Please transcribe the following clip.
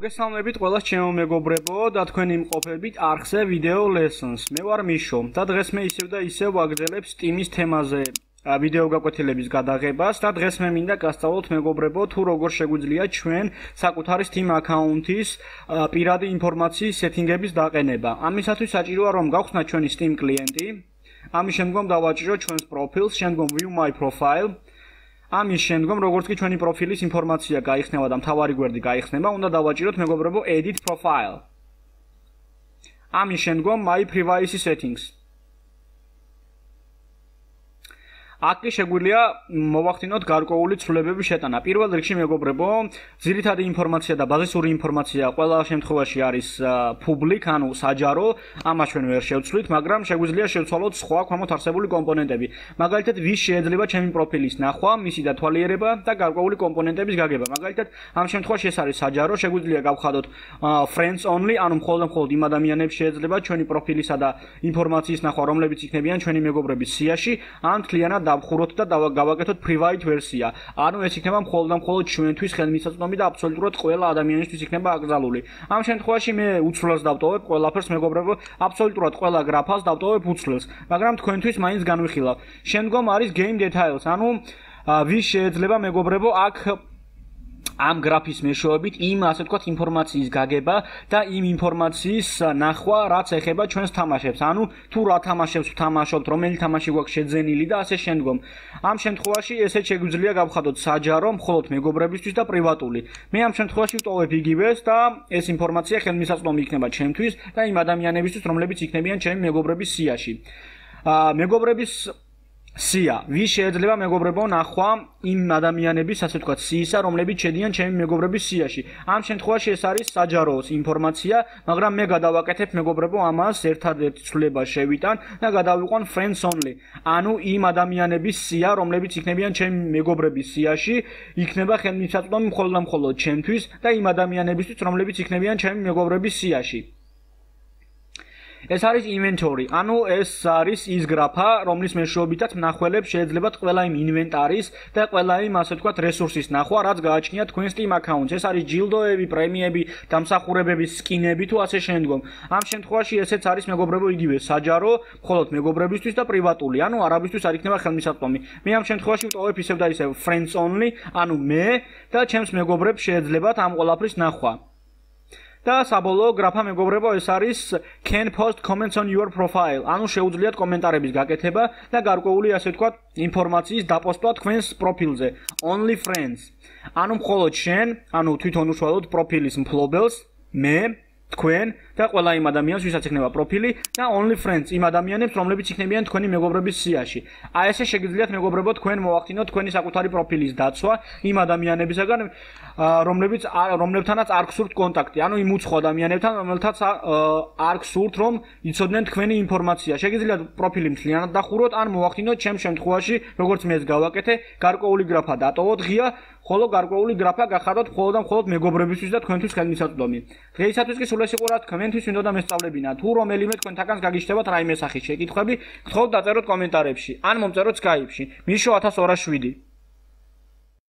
მოგესალმებით ყველას ჩემო მეგობრებო და თქვენი იმყოფებით არხზე ვიდეო lessons. მე ვარ მიშო და დღეს მე ისევ და ისევ ვაგრძელებ Steam-ის თემაზე ვიდეო გაკვეთილების გადაღებას და დღეს მე მინდა გასწავლოთ მეგობრებო თუ როგორ შეგვიძლია ჩვენ საკუთარი Steam account-ის პირადი ინფორმაციის სეტინგების დაყენება. ამისათვის საჭიროა რომ გავხსნათ ჩვენი Steam კლიენტი. ამის შემდგომ დავაჭიროთ ჩვენს პროფილს, შემდგომ view my profile ამის შემდგომ როგორც კი ჩვენი პროფილის ინფორმაცია გაიხსნება და მთავარი გვერდი გაიხსნება, უნდა დავაჭიროთ მეგობრებო edit profile. ამის შემდგომ my privacy settings. აქ კი შეგვიძლია მოვახდინოთ გარკვეული ცვლილებების შეტანა. პირველ რიგში მეგობრებო, ძირითადი ინფორმაცია და ბაზისური ინფორმაცია ყველა შემთხვევაში არის public, ანუ საჯარო, ამას ჩვენ ვერ შევცვლით, მაგრამ შეგვიძლია შევცვალოთ სხვა ქვემოთ არსებული კომპონენტები. მაგალითად, ვის შეიძლება ჩემი პროფილის ნახვა, მისი დათვალიერება და გარკვეული კომპონენტების გაგება. მაგალითად, ამ შემთხვევაში ეს არის საჯარო, შეგვიძლია გავხადოთ friends only, ანუ მხოლოდ მხოლოდ იმ ადამიანებს შეიძლება ჩვენი პროფილისა და ინფორმაციის ნახვა, რომლებიც იქნებიან ჩვენი მეგობრების სიაში, ან თლიანად დავხუროთ და გავაკეთოთ private ვერსია. ანუ ეს იქნება მხოლოდ და მხოლოდ ჩვენთვის ხელმისაწვდომი და აბსოლუტურად ყველა ადამიანისთვის იქნება აკრძალული. ამ შემთხვევაში მე უცვლელს დავტოვებ ყველაფერს მეგობრებო, აბსოლუტურად ყველა გრაფას დავტოვებ უცვლელს, მაგრამ თქვენთვის მაინც განვიხილავ. შემდგომ არის game details, ანუ ვის შეიძლება მეგობრებო აქ ამ გრაფის მეშვეობით იმ ასე ვთქვათ ინფორმაციის გაგება და იმ ინფორმაციის ნახვა, რაც ეხება ჩვენს თამაშებს. ანუ თუ რა თამაშებს ვთამაშობთ, რომელი თამაში გვაქვს შეძენილი და ასე შემდგომ. ამ შემთხვევაში ესეც შეგვიძლია გავხადოთ საჯარო, მხოლოდ მეგობრებისთვის და პრივატული. მე ამ შემთხვევაში ვტოვებ იგივეს და ეს ინფორმაცია ხელმისაწვდომი იქნება ჩემთვის და იმ ადამიანებისთვის, რომლებიც იქნებიან ჩემი მეგობრების სიაში. აა მეგობრების სია, ვის შეიძლება მეგობრებო ნახვა იმ ადამიანების, ასე ვთქვათ, სიისა, რომლებიც შედიან ჩემი მეგობრების სიაში. ამ შემთხვევაში ეს არის საჯარო ინფორმაცია, მაგრამ მე გადავაკეთებ მეგობრებო ამას ერთადერთ ცვლილებას შევიტან და გადავიყვან friends only. ანუ იმ ადამიანების სია, რომლებიც იქნებიან ჩემი მეგობრების სიაში, იქნება ხელმისაწვდომი მხოლოდ და მხოლოდ ჩემთვის და იმ ადამიანებისთვის, რომლებიც იქნებიან ჩემი მეგობრების სიაში. ეს არის inventory. ანუ ეს არის ის გრაფა, რომლის მეშვეობითაც მნახველებს შეეძლებათ ყველა იმ ინვენტარის და ყველა იმ ასე ვთქვათ რესურსის ნახვა, რაც გააჩნია თქვენ Steam account-ს. ეს არის ჯილდოები, პრემიები, დამსახურებები, სკინები თუ ასე შემდგომ. ამ შემთხვევაში ესეც არის მეგობრებო იგივე საჯარო, მხოლოდ მეგობრებისთვის და პრივატული. ანუ არაბისთვის არ იქნება ხელმისაწვდომი. მე ამ შემთხვევაში ვტოვებ ისევ და ისევ friends only, ანუ მე და ჩემს მეგობრებს შეეძლებათ ამ ყოლაფრის ნახვა. და საბოლოო გრაფა მეგობრებო ეს არის can post comments on your profile. ანუ შეუძლიათ კომენტარების გაკეთება და გარკვეული ასე ვთქვათ ინფორმაციის დაპოსტვა თქვენს პროფილზე. Only friends. ანუ მხოლოდ შენ ანუ თვითონ უშუალოდ პროფილის მფლობელს მე თქვენ და ყველა იმ ადამიანს, ვისაც ექნება პროფილი და only friends იმ ადამიანებს, რომლებიც იქნებიან თქვენი მეგობრების სიაში. აი ესე შეგიძლიათ მეგობრებო თქვენ მოახდინოთ თქვენი საკუთარი პროფილის დაცვა იმ ადამიანებისაგან, რომლებიც რომლებთანაც არ გსურთ კონტაქტი, ანუ იმ უცხო ადამიანებთან, რომელთაც არ გსურთ რომ იცოდნენ თქვენი ინფორმაცია. შეგიძლიათ პროფილი მთლიანად დახუროთ, ან მოახდინოთ ჩემ შემთხვევაში, როგორც მე ეს გავაკეთე, გარკვეული გრაფა დატოვოთ ღია, ხოლო გარკვეული გრაფა გახადოთ მხოლოდ და მხოლოდ მეგობრებისთვის და თქვენთვის ხელმისაწვდომი. დღეისათვის კი სულ ეს იყო რა თქვენთვის მინდოდა მესწავლებინა. თუ რომელიმე თქვენთაგანს გაგიშთებათ რაიმე სახის შეკითხვები, გთხოვთ დაწეროთ კომენტარებში ან მომწეროთ Skype-ში. მიშო 1207